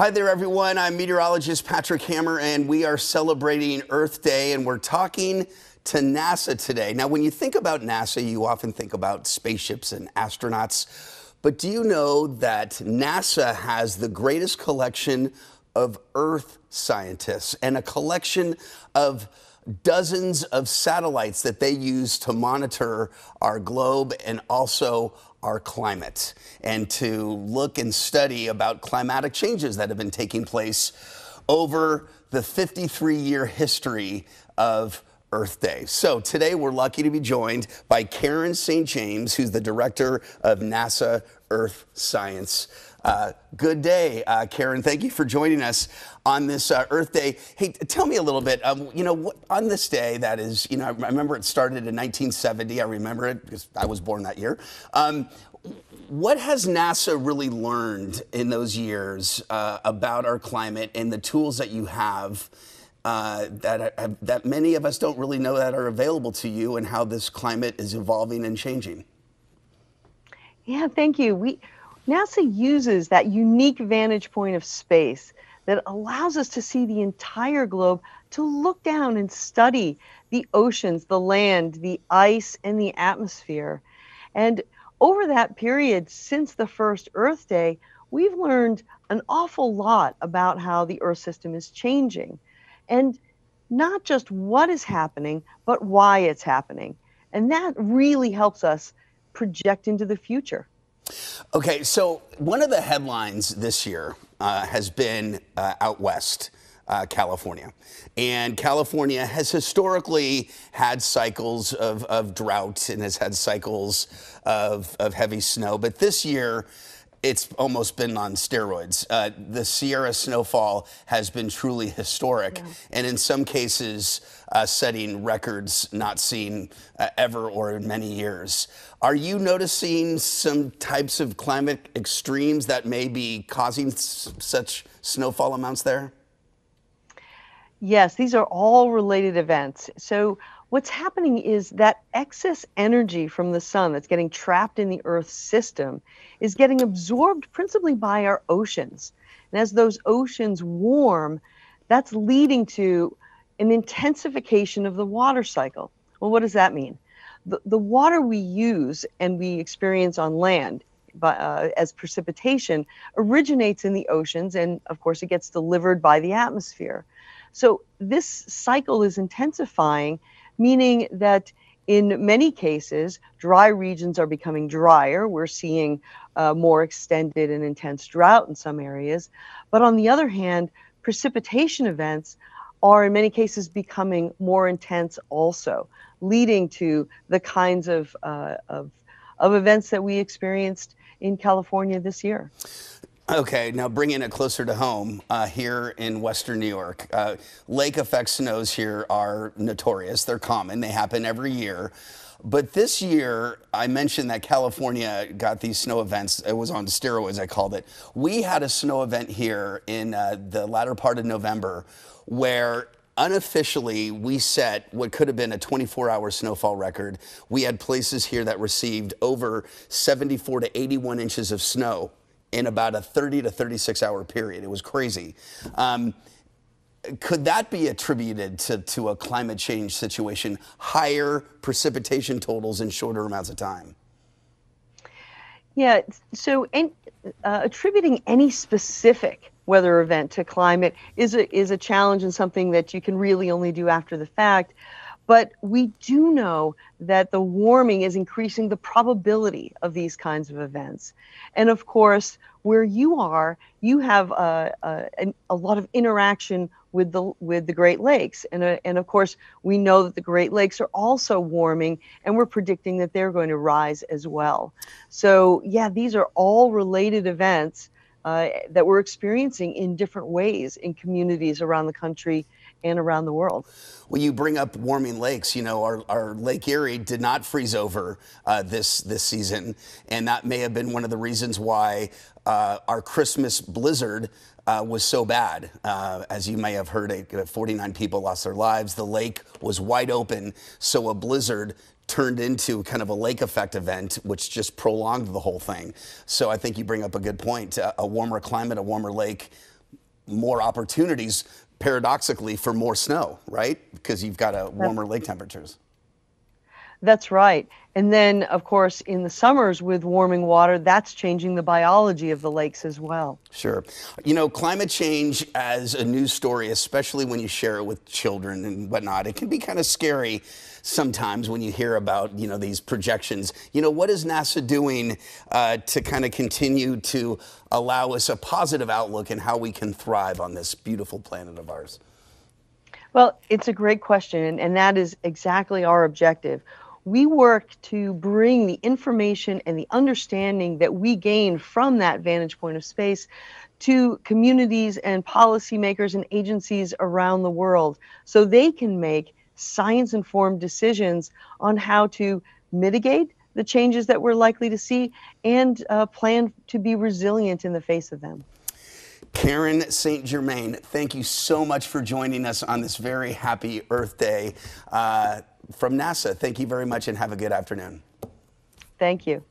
Hi there, everyone. I'm meteorologist Patrick Hammer, and we are celebrating Earth Day, and we're talking to NASA today. Now, when you think about NASA, you often think about spaceships and astronauts. But do you know that NASA has the greatest collection of Earth scientists and a collection of dozens of satellites that they use to monitor our globe and also our climate and to look and study about climatic changes that have been taking place over the 53 year history of Earth Day. So today we're lucky to be joined by Karen St. Germain, who's the director of NASA Earth Science. Uh, good day, uh, Karen. Thank you for joining us on this uh, Earth Day. Hey, tell me a little bit. Um, you know, what, on this day, that is, you know, I remember it started in 1970. I remember it because I was born that year. Um, what has NASA really learned in those years uh, about our climate and the tools that you have? Uh, that that many of us don't really know that are available to you, and how this climate is evolving and changing. Yeah, thank you. We NASA uses that unique vantage point of space that allows us to see the entire globe, to look down and study the oceans, the land, the ice, and the atmosphere. And over that period, since the first Earth Day, we've learned an awful lot about how the Earth system is changing. And not just what is happening, but why it's happening. And that really helps us project into the future. Okay, so one of the headlines this year uh, has been uh, out west. Uh, California. And California has historically had cycles of, of drought and has had cycles of, of heavy snow. But this year, it's almost been on steroids. Uh, the Sierra snowfall has been truly historic, yeah. and in some cases, uh, setting records not seen uh, ever or in many years. Are you noticing some types of climate extremes that may be causing such snowfall amounts there? Yes, these are all related events. So, what's happening is that excess energy from the sun that's getting trapped in the Earth's system is getting absorbed principally by our oceans. And as those oceans warm, that's leading to an intensification of the water cycle. Well, what does that mean? The, the water we use and we experience on land uh, as precipitation originates in the oceans, and of course, it gets delivered by the atmosphere. So this cycle is intensifying, meaning that in many cases, dry regions are becoming drier. We're seeing uh, more extended and intense drought in some areas. But on the other hand, precipitation events are in many cases becoming more intense also, leading to the kinds of, uh, of, of events that we experienced in California this year. Okay, now bringing it closer to home uh, here in Western New York. Uh, lake effect snows here are notorious. They're common, they happen every year. But this year, I mentioned that California got these snow events. It was on steroids, I called it. We had a snow event here in uh, the latter part of November where unofficially we set what could have been a 24 hour snowfall record. We had places here that received over 74 to 81 inches of snow in about a 30 to 36 hour period. It was crazy. Um, could that be attributed to, to a climate change situation, higher precipitation totals in shorter amounts of time? Yeah, so uh, attributing any specific weather event to climate is a, is a challenge and something that you can really only do after the fact. But we do know that the warming is increasing the probability of these kinds of events. And of course, where you are, you have a, a, a lot of interaction with the with the Great Lakes, and uh, and of course we know that the Great Lakes are also warming, and we're predicting that they're going to rise as well. So yeah, these are all related events uh, that we're experiencing in different ways in communities around the country and around the world. Well, you bring up warming lakes. You know, our, our Lake Erie did not freeze over uh, this this season, and that may have been one of the reasons why uh, our Christmas blizzard uh, was so bad. Uh, as you may have heard, 49 people lost their lives. The lake was wide open, so a blizzard turned into kind of a lake effect event, which just prolonged the whole thing. So I think you bring up a good point. Uh, a warmer climate, a warmer lake more opportunities, paradoxically, for more snow, right? Because you've got a warmer lake temperatures. That's right. And then, of course, in the summers with warming water, that's changing the biology of the lakes as well. Sure. You know, climate change as a news story, especially when you share it with children and whatnot, it can be kind of scary sometimes when you hear about, you know, these projections. You know, what is NASA doing uh, to kind of continue to allow us a positive outlook and how we can thrive on this beautiful planet of ours? Well, it's a great question, and that is exactly our objective we work to bring the information and the understanding that we gain from that vantage point of space to communities and policymakers and agencies around the world so they can make science informed decisions on how to mitigate the changes that we're likely to see and uh, plan to be resilient in the face of them. Karen St. Germain, thank you so much for joining us on this very happy Earth Day. Uh, from NASA. Thank you very much and have a good afternoon. Thank you.